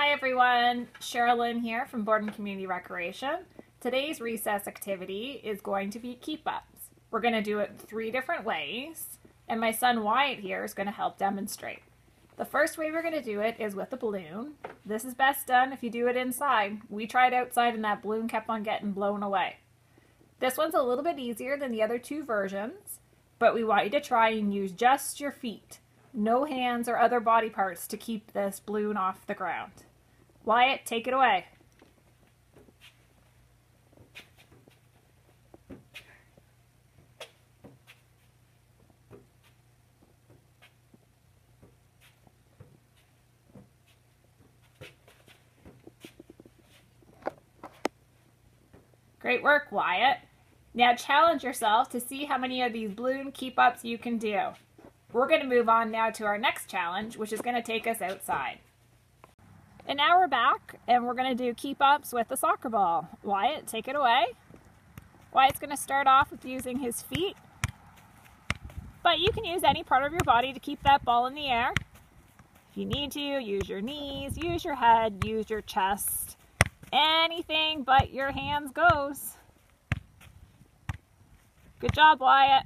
Hi everyone, Sherilyn here from Borden Community Recreation. Today's recess activity is going to be keep ups. We're going to do it three different ways, and my son Wyatt here is going to help demonstrate. The first way we're going to do it is with a balloon. This is best done if you do it inside. We tried outside and that balloon kept on getting blown away. This one's a little bit easier than the other two versions, but we want you to try and use just your feet. No hands or other body parts to keep this balloon off the ground. Wyatt, take it away. Great work, Wyatt. Now challenge yourself to see how many of these balloon keep-ups you can do. We're going to move on now to our next challenge, which is going to take us outside. And now we're back, and we're going to do keep-ups with the soccer ball. Wyatt, take it away. Wyatt's going to start off with using his feet. But you can use any part of your body to keep that ball in the air. If you need to, use your knees, use your head, use your chest. Anything but your hands goes. Good job, Wyatt.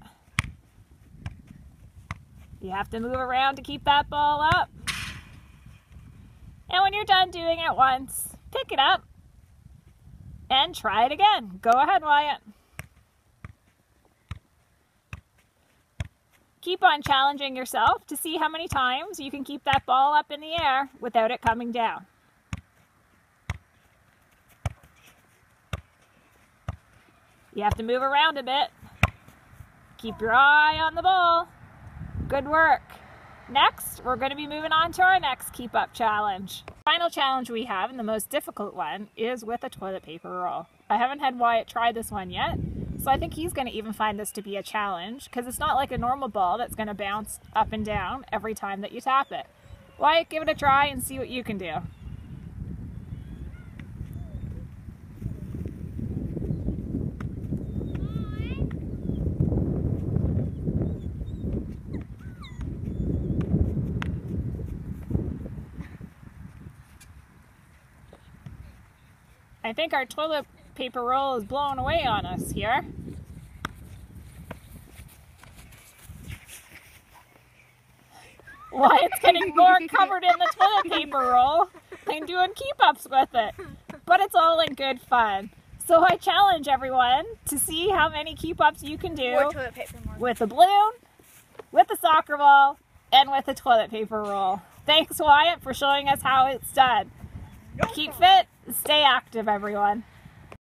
You have to move around to keep that ball up. And when you're done doing it once, pick it up and try it again. Go ahead, Wyatt. Keep on challenging yourself to see how many times you can keep that ball up in the air without it coming down. You have to move around a bit. Keep your eye on the ball. Good work. Next, we're going to be moving on to our next keep up challenge. Final challenge we have, and the most difficult one, is with a toilet paper roll. I haven't had Wyatt try this one yet, so I think he's going to even find this to be a challenge because it's not like a normal ball that's going to bounce up and down every time that you tap it. Wyatt, give it a try and see what you can do. I think our toilet paper roll is blowing away on us here. Wyatt's getting more covered in the toilet paper roll and doing keep-ups with it. But it's all in good fun. So I challenge everyone to see how many keep-ups you can do with a balloon, with a soccer ball, and with a toilet paper roll. Thanks Wyatt for showing us how it's done. Keep fit, stay active everyone.